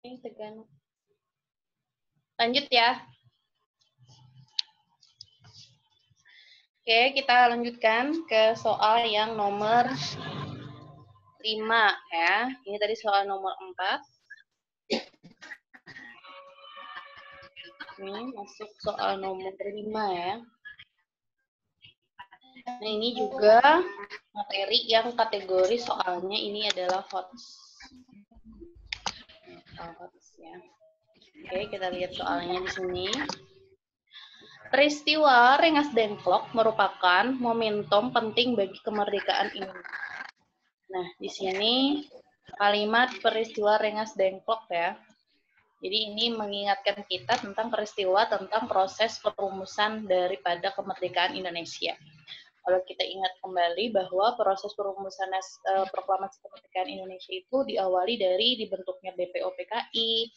Ini tegan. Lanjut ya. Oke, kita lanjutkan ke soal yang nomor 5 ya. Ini tadi soal nomor 4. Ini masuk soal nomor 5 ya. Nah, ini juga materi yang kategori soalnya ini adalah hot. Ya. Oke, kita lihat soalnya di sini. Peristiwa Rengas Dengklok merupakan momentum penting bagi kemerdekaan Indonesia. Nah, di sini kalimat peristiwa Rengas Dengklok ya. Jadi ini mengingatkan kita tentang peristiwa tentang proses perumusan daripada kemerdekaan Indonesia. Kalau kita ingat kembali bahwa proses perumusan uh, proklamasi kemerdekaan Indonesia itu diawali dari dibentuknya BPOPKI,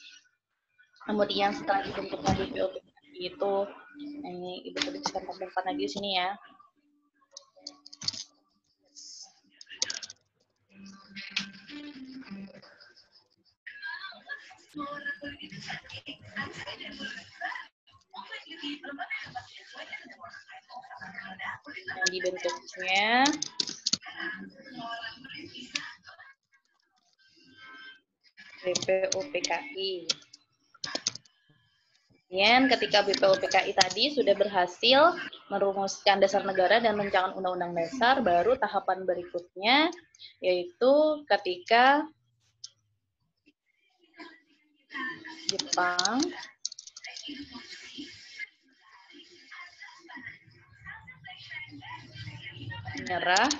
kemudian setelah dibentuknya BPOPKI itu Nah, ini Ibu tuliskan tampilkan lagi di sini ya. Yang dibentuknya BPOPKI. Kemudian ketika BPUPKI tadi sudah berhasil merumuskan dasar negara dan mencanangkan undang-undang dasar, baru tahapan berikutnya yaitu ketika Jepang menyerah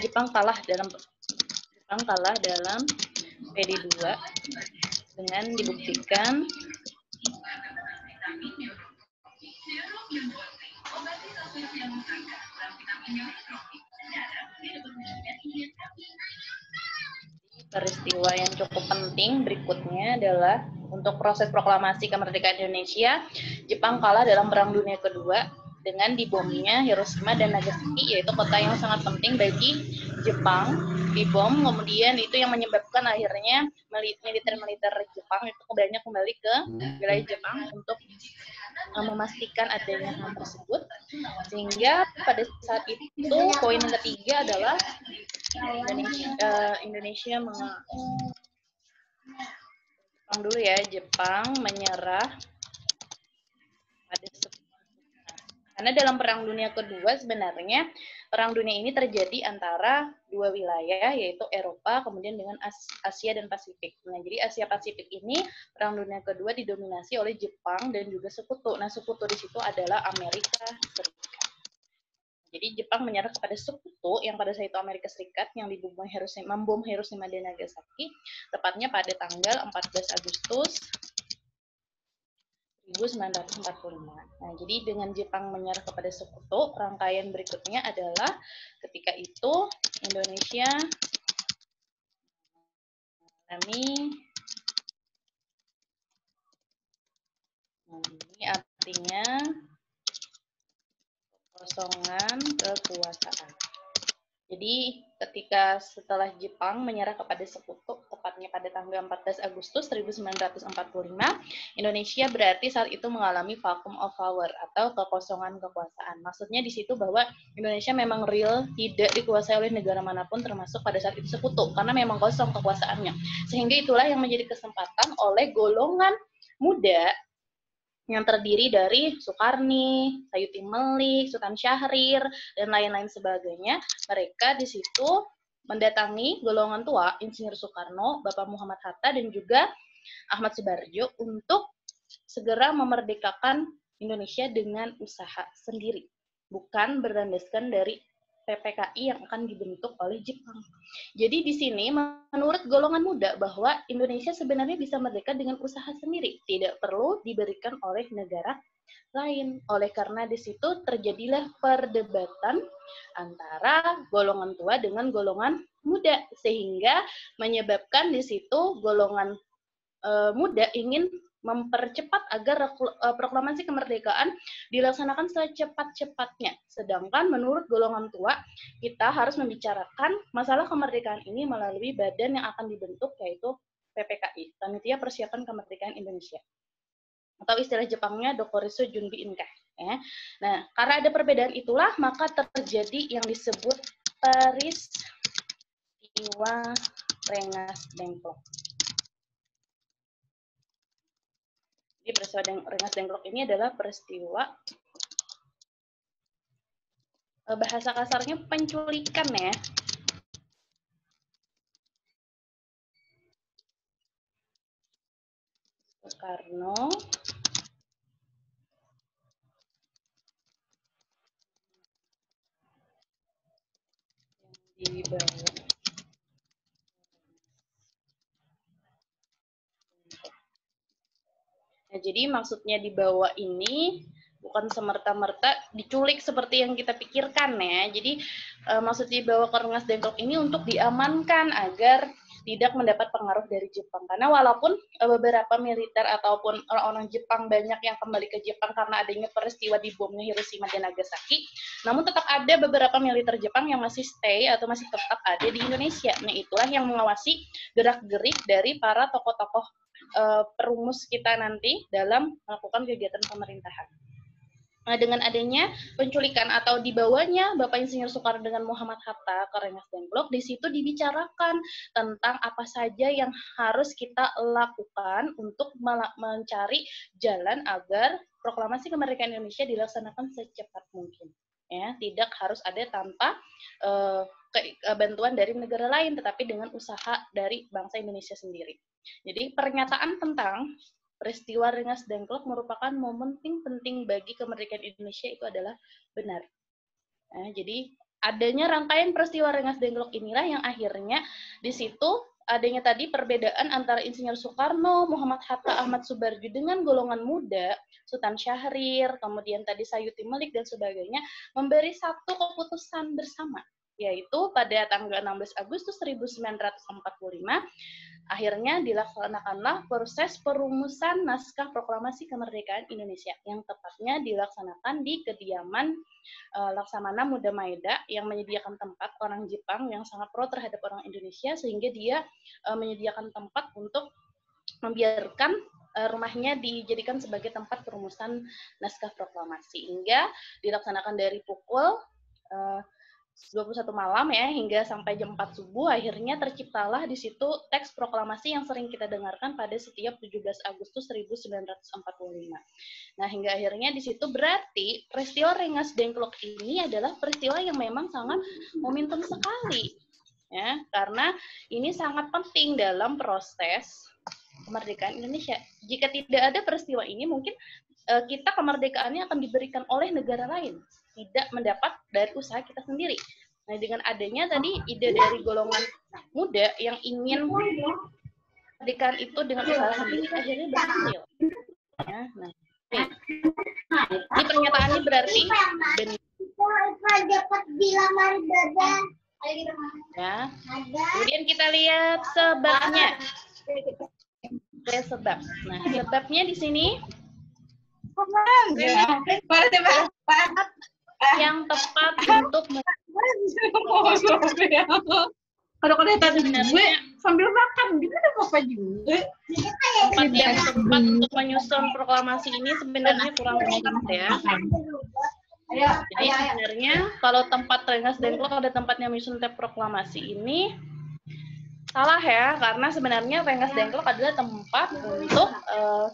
Jepang kalah dalam Jepang kalah dalam PD2 dengan dibuktikan peristiwa yang cukup penting berikutnya adalah untuk proses proklamasi kemerdekaan Indonesia, Jepang kalah dalam Perang Dunia Kedua dengan dibomnya Hiroshima dan Nagasaki, yaitu kota yang sangat penting bagi Jepang dibom, kemudian itu yang menyebabkan akhirnya militer-militer Jepang itu banyak kembali ke wilayah Jepang untuk uh, memastikan adanya hal tersebut. Sehingga pada saat itu poin yang ketiga adalah Indonesia uh, Indonesia meng dulu ya Jepang menyerah pada karena dalam perang dunia kedua sebenarnya perang dunia ini terjadi antara dua wilayah yaitu Eropa kemudian dengan Asia dan Pasifik. Nah, jadi Asia Pasifik ini perang dunia kedua didominasi oleh Jepang dan juga sekutu. Nah, sekutu di situ adalah Amerika Serikat. Jadi Jepang menyerah kepada sekutu yang pada saat itu Amerika Serikat yang dibom Hiroshima, membom Hiroshima dan Nagasaki tepatnya pada tanggal 14 Agustus 1945. Nah, jadi dengan Jepang menyerah kepada sekutu, rangkaian berikutnya adalah ketika itu Indonesia nah, ini artinya kekosongan kekuasaan. Jadi ketika setelah Jepang menyerah kepada sekutu, tepatnya pada tanggal 14 Agustus 1945, Indonesia berarti saat itu mengalami vacuum of power atau kekosongan kekuasaan. Maksudnya di situ bahwa Indonesia memang real tidak dikuasai oleh negara mana pun termasuk pada saat itu sekutu karena memang kosong kekuasaannya. Sehingga itulah yang menjadi kesempatan oleh golongan muda yang terdiri dari Soekarni, Sayuti Melik, Sultan Syahrir, dan lain-lain sebagainya. Mereka di situ mendatangi golongan tua, Insinyur Soekarno, Bapak Muhammad Hatta, dan juga Ahmad Subarjo untuk segera memerdekakan Indonesia dengan usaha sendiri, bukan berlandaskan dari PPKI yang akan dibentuk oleh Jepang. Jadi di sini menurut golongan muda bahwa Indonesia sebenarnya bisa merdeka dengan usaha sendiri, tidak perlu diberikan oleh negara lain. Oleh karena di situ terjadilah perdebatan antara golongan tua dengan golongan muda sehingga menyebabkan di situ golongan e, muda ingin mempercepat agar eh, proklamasi kemerdekaan dilaksanakan secepat-cepatnya. Sedangkan menurut golongan tua, kita harus membicarakan masalah kemerdekaan ini melalui badan yang akan dibentuk yaitu PPKI, Panitia Persiapan Kemerdekaan Indonesia. Atau istilah Jepangnya Dokorisu Junbi Inka. Ya. Nah, karena ada perbedaan itulah, maka terjadi yang disebut peristiwa Rengas Dengklok. Jadi peristiwa Rengas Dengklok ini adalah peristiwa eh, bahasa kasarnya penculikan ya. Soekarno yang dibawa Nah, jadi maksudnya dibawa ini bukan semerta-merta diculik seperti yang kita pikirkan ya. Jadi e, maksudnya dibawa ke Rengas Dengklok ini untuk diamankan agar tidak mendapat pengaruh dari Jepang. Karena walaupun e, beberapa militer ataupun orang-orang Jepang banyak yang kembali ke Jepang karena adanya peristiwa di bomnya Hiroshima dan Nagasaki, namun tetap ada beberapa militer Jepang yang masih stay atau masih tetap ada di Indonesia. Nah, itulah yang mengawasi gerak-gerik dari para tokoh-tokoh uh, perumus kita nanti dalam melakukan kegiatan pemerintahan. Nah, dengan adanya penculikan atau dibawanya Bapak Insinyur Soekarno dengan Muhammad Hatta ke Rengas Dengklok, di situ dibicarakan tentang apa saja yang harus kita lakukan untuk mencari jalan agar proklamasi kemerdekaan Indonesia dilaksanakan secepat mungkin. Ya, tidak harus ada tanpa uh, bantuan dari negara lain, tetapi dengan usaha dari bangsa Indonesia sendiri. Jadi pernyataan tentang peristiwa Rengas Dengklok merupakan momen penting bagi kemerdekaan Indonesia itu adalah benar. Nah, jadi adanya rangkaian peristiwa Rengas Dengklok inilah yang akhirnya di situ adanya tadi perbedaan antara Insinyur Soekarno, Muhammad Hatta, Ahmad Subarju dengan golongan muda, Sultan Syahrir, kemudian tadi Sayuti Melik dan sebagainya, memberi satu keputusan bersama, yaitu pada tanggal 16 Agustus 1945 Akhirnya dilaksanakanlah proses perumusan naskah proklamasi kemerdekaan Indonesia yang tepatnya dilaksanakan di kediaman uh, Laksamana Muda Maeda yang menyediakan tempat orang Jepang yang sangat pro terhadap orang Indonesia sehingga dia uh, menyediakan tempat untuk membiarkan uh, rumahnya dijadikan sebagai tempat perumusan naskah proklamasi. Hingga dilaksanakan dari pukul uh, 21 malam ya hingga sampai jam 4 subuh akhirnya terciptalah di situ teks proklamasi yang sering kita dengarkan pada setiap 17 Agustus 1945. Nah, hingga akhirnya di situ berarti peristiwa Rengas Dengklok ini adalah peristiwa yang memang sangat momentum sekali. Ya, karena ini sangat penting dalam proses kemerdekaan Indonesia. Jika tidak ada peristiwa ini mungkin uh, kita kemerdekaannya akan diberikan oleh negara lain tidak mendapat dari usaha kita sendiri. Nah, dengan adanya tadi ide dari golongan muda yang ingin pendidikan itu dengan usaha sendiri akhirnya berhasil. Ya, nah, ini. ini pernyataannya berarti benar. Ya. Kemudian kita lihat sebabnya. Oke, sebab. Nah, sebabnya di sini ya yang tepat untuk kalau kelihatan gue sambil makan gimana apa juga tempat yang tepat untuk menyusun proklamasi ini sebenarnya kurang tepat ya. Jadi sebenarnya kalau tempat Rengas Dengklok ada tempatnya menyusun tep proklamasi ini salah ya karena sebenarnya Rengas Dengklok adalah tempat untuk uh,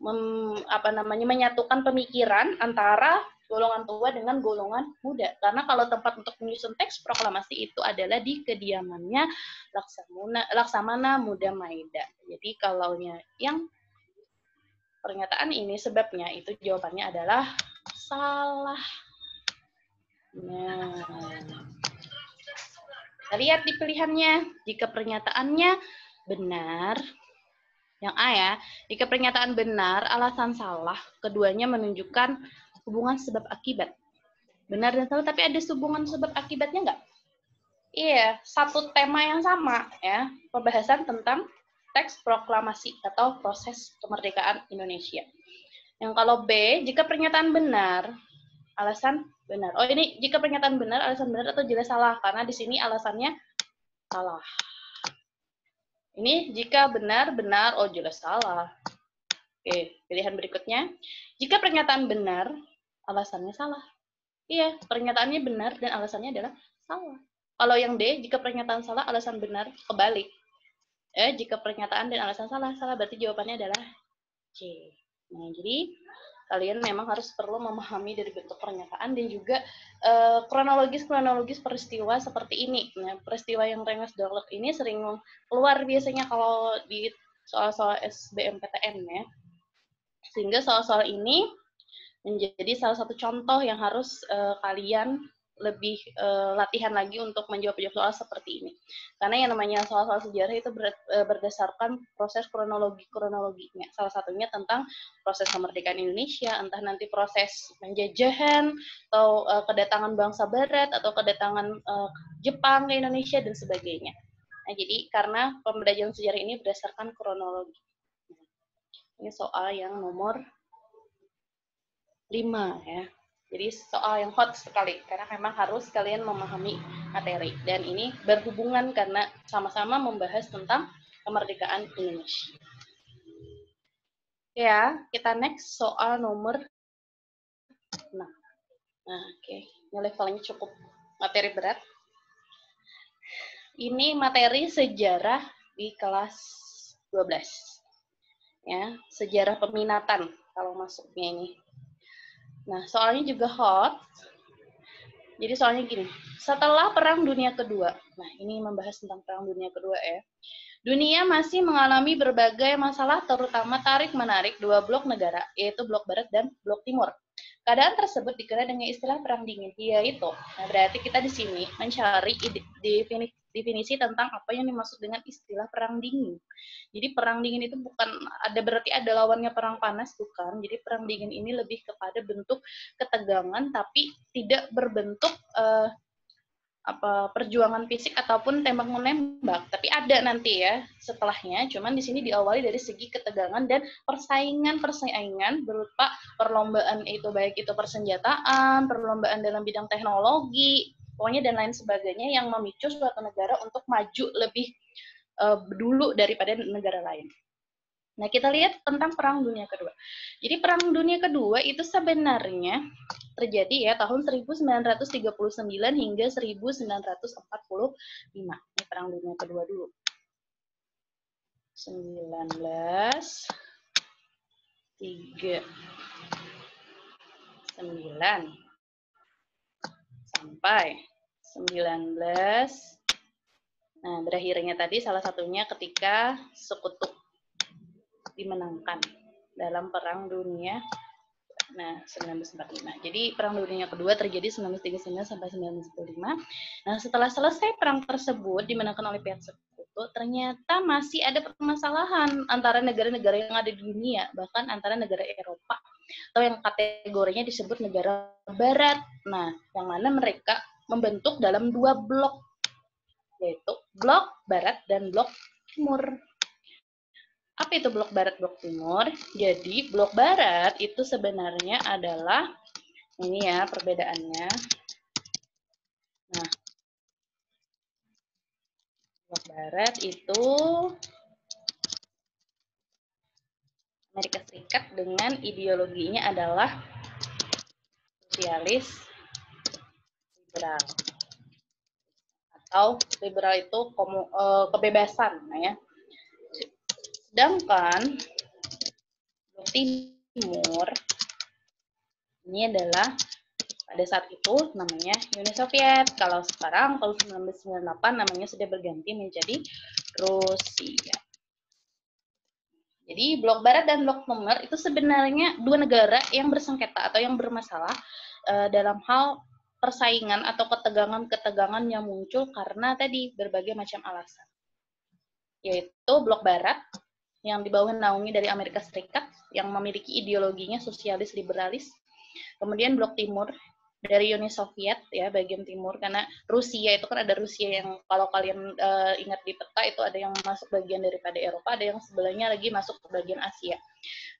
mem, apa namanya menyatukan pemikiran antara golongan tua dengan golongan muda. Karena kalau tempat untuk menyusun teks proklamasi itu adalah di kediamannya Laksamana, Laksamana Muda Maeda. Jadi kalau yang pernyataan ini sebabnya itu jawabannya adalah salah. Nah, kita lihat di pilihannya. Jika pernyataannya benar, yang A ya, jika pernyataan benar, alasan salah, keduanya menunjukkan hubungan sebab akibat. Benar dan salah, tapi ada hubungan sebab akibatnya enggak? Iya, satu tema yang sama ya, pembahasan tentang teks proklamasi atau proses kemerdekaan Indonesia. Yang kalau B, jika pernyataan benar, alasan benar. Oh ini jika pernyataan benar, alasan benar atau jelas salah, karena di sini alasannya salah. Ini jika benar, benar, oh jelas salah. Oke, pilihan berikutnya. Jika pernyataan benar, alasannya salah. Iya, pernyataannya benar dan alasannya adalah salah. Kalau yang D, jika pernyataan salah, alasan benar, kebalik. Eh, jika pernyataan dan alasan salah, salah berarti jawabannya adalah C. Nah, jadi kalian memang harus perlu memahami dari bentuk pernyataan dan juga kronologis-kronologis uh, peristiwa seperti ini. Nah, peristiwa yang Rengas Dahlan ini sering keluar biasanya kalau di soal-soal SBMPTN ya. Sehingga soal-soal ini menjadi salah satu contoh yang harus uh, kalian lebih uh, latihan lagi untuk menjawab-jawab soal seperti ini. Karena yang namanya soal-soal sejarah itu ber, uh, berdasarkan proses kronologi-kronologinya. Salah satunya tentang proses kemerdekaan Indonesia, entah nanti proses penjajahan, atau uh, kedatangan bangsa barat, atau kedatangan uh, Jepang ke Indonesia, dan sebagainya. Nah, jadi karena pembelajaran sejarah ini berdasarkan kronologi. Ini soal yang nomor 5 ya. Jadi soal yang hot sekali karena memang harus kalian memahami materi dan ini berhubungan karena sama-sama membahas tentang kemerdekaan Indonesia. Ya, kita next soal nomor 6. Nah, oke, okay. ini levelnya cukup materi berat. Ini materi sejarah di kelas 12. Ya, sejarah peminatan kalau masuknya ini. Nah, soalnya juga hot. Jadi soalnya gini, setelah Perang Dunia Kedua, nah ini membahas tentang Perang Dunia Kedua ya, dunia masih mengalami berbagai masalah terutama tarik-menarik dua blok negara, yaitu blok Barat dan blok Timur. Keadaan tersebut dikenal dengan istilah perang dingin, yaitu, nah berarti kita di sini mencari definisi definisi tentang apa yang dimaksud dengan istilah perang dingin. Jadi perang dingin itu bukan ada berarti ada lawannya perang panas bukan. Jadi perang dingin ini lebih kepada bentuk ketegangan tapi tidak berbentuk uh, apa perjuangan fisik ataupun tembak menembak tapi ada nanti ya setelahnya cuman di sini diawali dari segi ketegangan dan persaingan persaingan berupa perlombaan itu baik itu persenjataan perlombaan dalam bidang teknologi pokoknya dan lain sebagainya yang memicu suatu negara untuk maju lebih uh, dulu daripada negara lain. Nah, kita lihat tentang Perang Dunia Kedua. Jadi Perang Dunia Kedua itu sebenarnya terjadi ya tahun 1939 hingga 1945. Ini Perang Dunia Kedua dulu. 19 3 9 sampai 19. Nah, berakhirnya tadi salah satunya ketika sekutu dimenangkan dalam Perang Dunia Nah, 1945. Jadi perang dunia kedua terjadi 1939 sampai 1945. Nah, setelah selesai perang tersebut dimenangkan oleh pihak sekutu, ternyata masih ada permasalahan antara negara-negara yang ada di dunia, bahkan antara negara Eropa atau yang kategorinya disebut negara barat. Nah, yang mana mereka membentuk dalam dua blok, yaitu blok barat dan blok timur. Apa itu blok barat, blok timur? Jadi, blok barat itu sebenarnya adalah ini ya perbedaannya. Nah, blok barat itu Amerika Serikat dengan ideologinya adalah sosialis liberal atau liberal itu uh, kebebasan ya sedangkan blok timur ini adalah pada saat itu namanya Uni Soviet kalau sekarang tahun 1998 namanya sudah berganti menjadi Rusia jadi blok barat dan blok timur itu sebenarnya dua negara yang bersengketa atau yang bermasalah uh, dalam hal persaingan atau ketegangan-ketegangan yang muncul karena tadi berbagai macam alasan. Yaitu blok barat yang di bawah naungi dari Amerika Serikat yang memiliki ideologinya sosialis liberalis. Kemudian blok timur dari Uni Soviet ya bagian timur karena Rusia itu kan ada Rusia yang kalau kalian uh, ingat di peta itu ada yang masuk bagian daripada Eropa ada yang sebelahnya lagi masuk ke bagian Asia.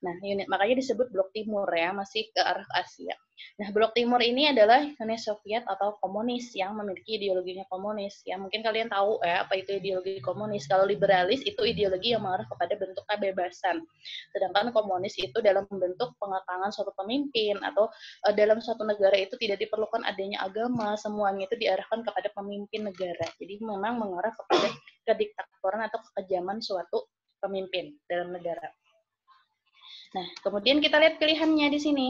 Nah, unit makanya disebut blok timur ya masih ke arah Asia. Nah, blok timur ini adalah Uni Soviet atau komunis yang memiliki ideologinya komunis. Ya, mungkin kalian tahu ya apa itu ideologi komunis. Kalau liberalis itu ideologi yang mengarah kepada bentuk kebebasan. Sedangkan komunis itu dalam bentuk pengekangan suatu pemimpin atau uh, dalam suatu negara itu tidak diperlukan adanya agama, semuanya itu diarahkan kepada pemimpin negara. Jadi memang mengarah kepada kediktatoran atau kekejaman suatu pemimpin dalam negara. Nah, kemudian kita lihat pilihannya di sini.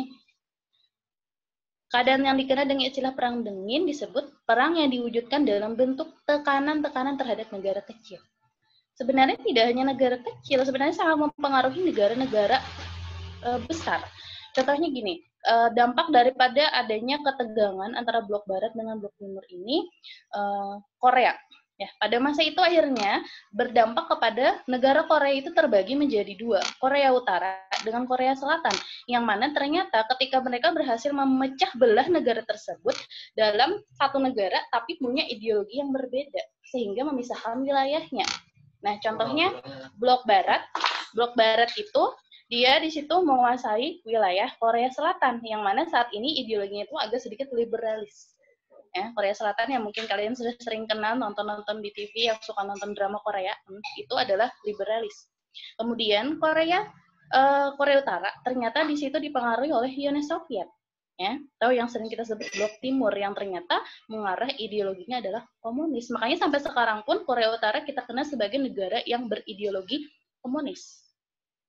Keadaan yang dikenal dengan istilah perang dingin disebut perang yang diwujudkan dalam bentuk tekanan-tekanan terhadap negara kecil. Sebenarnya tidak hanya negara kecil, sebenarnya sangat mempengaruhi negara-negara e, besar. Contohnya gini, e, dampak daripada adanya ketegangan antara blok barat dengan blok timur ini e, Korea Ya, pada masa itu akhirnya berdampak kepada negara Korea itu terbagi menjadi dua, Korea Utara dengan Korea Selatan, yang mana ternyata ketika mereka berhasil memecah belah negara tersebut dalam satu negara tapi punya ideologi yang berbeda, sehingga memisahkan wilayahnya. Nah, contohnya blok barat, blok barat itu dia di situ menguasai wilayah Korea Selatan, yang mana saat ini ideologinya itu agak sedikit liberalis ya Korea Selatan yang mungkin kalian sudah sering kenal nonton-nonton di TV yang suka nonton drama Korea hmm, itu adalah liberalis. Kemudian Korea uh, Korea Utara ternyata di situ dipengaruhi oleh Uni Soviet ya. Atau yang sering kita sebut blok timur yang ternyata mengarah ideologinya adalah komunis. Makanya sampai sekarang pun Korea Utara kita kenal sebagai negara yang berideologi komunis.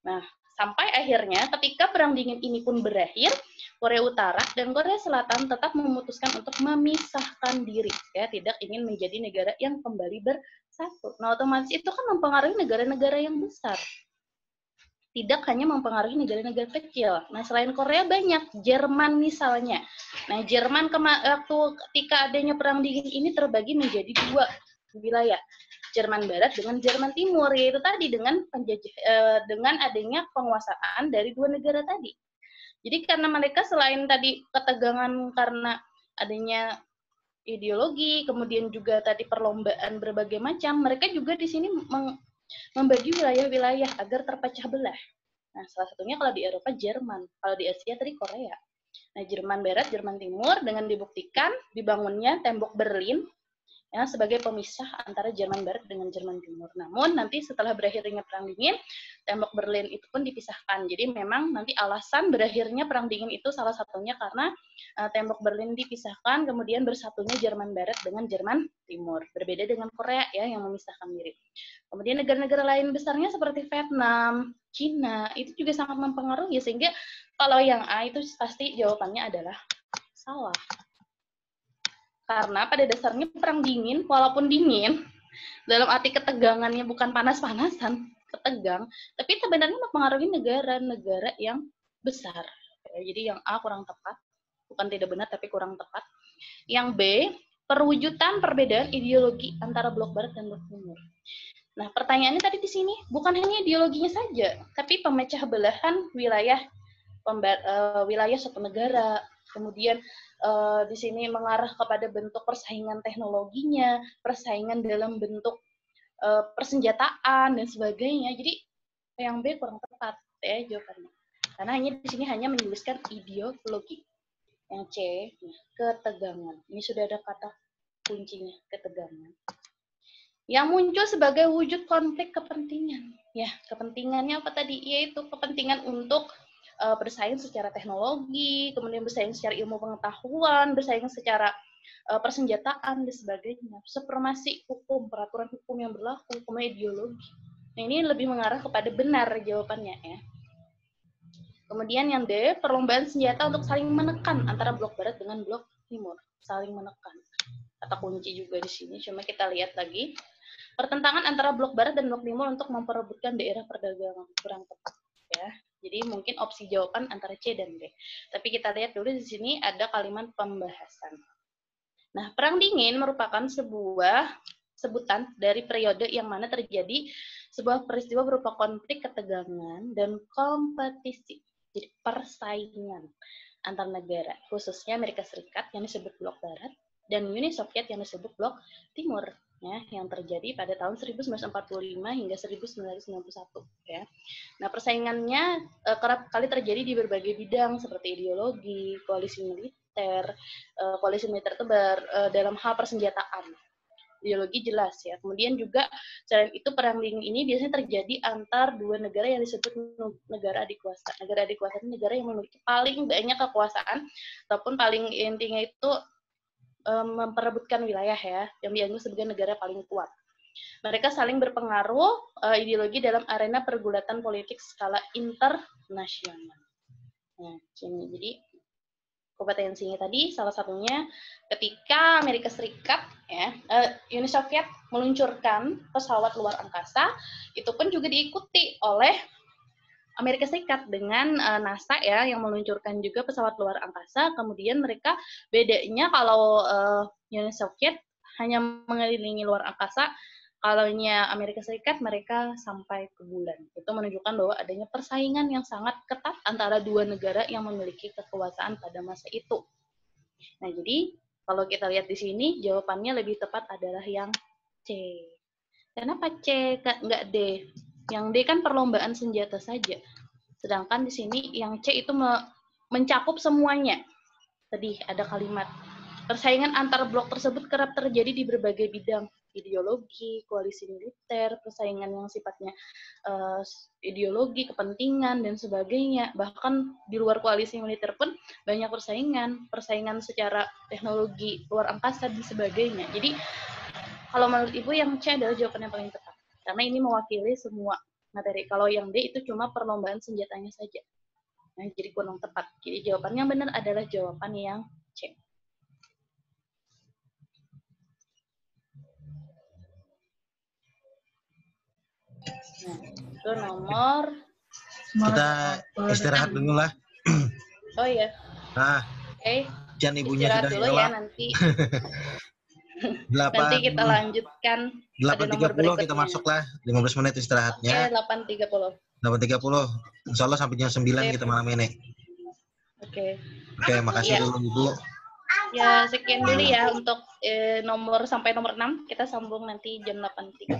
Nah Sampai akhirnya ketika perang dingin ini pun berakhir, Korea Utara dan Korea Selatan tetap memutuskan untuk memisahkan diri, ya, tidak ingin menjadi negara yang kembali bersatu. Nah, otomatis itu kan mempengaruhi negara-negara yang besar. Tidak hanya mempengaruhi negara-negara kecil. Nah, selain Korea banyak, Jerman misalnya. Nah, Jerman waktu ketika adanya perang dingin ini terbagi menjadi dua wilayah. Jerman Barat dengan Jerman Timur yaitu tadi dengan penjajah eh, dengan adanya penguasaan dari dua negara tadi. Jadi karena mereka selain tadi ketegangan karena adanya ideologi, kemudian juga tadi perlombaan berbagai macam, mereka juga di sini membagi wilayah-wilayah agar terpecah belah. Nah, salah satunya kalau di Eropa Jerman, kalau di Asia tadi Korea. Nah, Jerman Barat, Jerman Timur dengan dibuktikan dibangunnya tembok Berlin ya, sebagai pemisah antara Jerman Barat dengan Jerman Timur. Namun nanti setelah berakhirnya Perang Dingin, tembok Berlin itu pun dipisahkan. Jadi memang nanti alasan berakhirnya Perang Dingin itu salah satunya karena uh, tembok Berlin dipisahkan, kemudian bersatunya Jerman Barat dengan Jerman Timur. Berbeda dengan Korea ya yang memisahkan diri. Kemudian negara-negara lain besarnya seperti Vietnam, Cina, itu juga sangat mempengaruhi sehingga kalau yang A itu pasti jawabannya adalah salah. Karena pada dasarnya perang dingin, walaupun dingin, dalam arti ketegangannya bukan panas-panasan, ketegang, tapi sebenarnya mempengaruhi negara-negara yang besar. Jadi yang A kurang tepat, bukan tidak benar tapi kurang tepat. Yang B, perwujudan perbedaan ideologi antara blok barat dan blok timur. Nah, pertanyaannya tadi di sini bukan hanya ideologinya saja, tapi pemecah belahan wilayah pembar, uh, wilayah suatu negara, kemudian uh, di sini mengarah kepada bentuk persaingan teknologinya, persaingan dalam bentuk uh, persenjataan dan sebagainya. Jadi yang B kurang tepat ya jawabannya. Karena hanya di sini hanya menuliskan ideologi. Yang C, nah, ketegangan. Ini sudah ada kata kuncinya, ketegangan. Yang muncul sebagai wujud konflik kepentingan. Ya, kepentingannya apa tadi? Yaitu kepentingan untuk uh, bersaing secara teknologi, kemudian bersaing secara ilmu pengetahuan, bersaing secara uh, persenjataan dan sebagainya. Supremasi hukum, peraturan hukum yang berlaku, kemudian ideologi. Nah, ini lebih mengarah kepada benar jawabannya ya. Kemudian yang D, perlombaan senjata untuk saling menekan antara blok barat dengan blok timur, saling menekan. Kata kunci juga di sini, cuma kita lihat lagi. Pertentangan antara blok barat dan blok timur untuk memperebutkan daerah perdagangan kurang tepat ya. Jadi mungkin opsi jawaban antara C dan D. Tapi kita lihat dulu di sini ada kalimat pembahasan. Nah, perang dingin merupakan sebuah sebutan dari periode yang mana terjadi sebuah peristiwa berupa konflik ketegangan dan kompetisi. Jadi persaingan antar negara, khususnya Amerika Serikat yang disebut blok barat dan Uni Soviet yang disebut blok timur. Ya yang terjadi pada tahun 1945 hingga 1991 ya. Nah, persaingannya uh, kerap kali terjadi di berbagai bidang seperti ideologi, koalisi militer, uh, koalisi militer tebar uh, dalam hal persenjataan. Ideologi jelas ya. Kemudian juga selain itu perang dingin ini biasanya terjadi antar dua negara yang disebut negara adik kuasa. Negara adik kuasa itu negara yang memiliki paling banyak kekuasaan ataupun paling intinya itu memperebutkan wilayah ya, yang dianggap sebagai negara paling kuat. Mereka saling berpengaruh uh, ideologi dalam arena pergulatan politik skala internasional. Nah, ini jadi kompetensinya tadi salah satunya ketika Amerika Serikat ya uh, Uni Soviet meluncurkan pesawat luar angkasa itu pun juga diikuti oleh Amerika Serikat dengan uh, NASA ya yang meluncurkan juga pesawat luar angkasa. Kemudian mereka bedanya kalau uh, Uni Soviet hanya mengelilingi luar angkasa, kalau Amerika Serikat mereka sampai ke bulan. Itu menunjukkan bahwa adanya persaingan yang sangat ketat antara dua negara yang memiliki kekuasaan pada masa itu. Nah, jadi kalau kita lihat di sini jawabannya lebih tepat adalah yang C. Kenapa C nggak D? Yang D kan perlombaan senjata saja. Sedangkan di sini yang C itu me mencakup semuanya. Tadi ada kalimat persaingan antar blok tersebut kerap terjadi di berbagai bidang ideologi, koalisi militer, persaingan yang sifatnya uh, ideologi, kepentingan dan sebagainya. Bahkan di luar koalisi militer pun banyak persaingan, persaingan secara teknologi luar angkasa dan sebagainya. Jadi kalau menurut Ibu yang C adalah jawaban yang paling tepat. Karena ini mewakili semua materi. Kalau yang D itu cuma perlombaan senjatanya saja. Nah, jadi kurang tepat. Jadi jawaban yang benar adalah jawaban yang C. Nah, itu nomor kita istirahat dulu lah. Oh iya. Nah. Oke. Okay. Jangan ibunya istirahat sudah dulu ya nanti. 8, Nanti kita lanjutkan 8.30 kita masuk lah 15 menit istirahatnya. Oke, 8.30. 8.30. Insya Allah sampai jam 9 Oke. kita malam ini. Oke. Oke, makasih ya. dulu Ibu. Ya, sekian dulu ya untuk eh, nomor sampai nomor 6. Kita sambung nanti jam 8.30.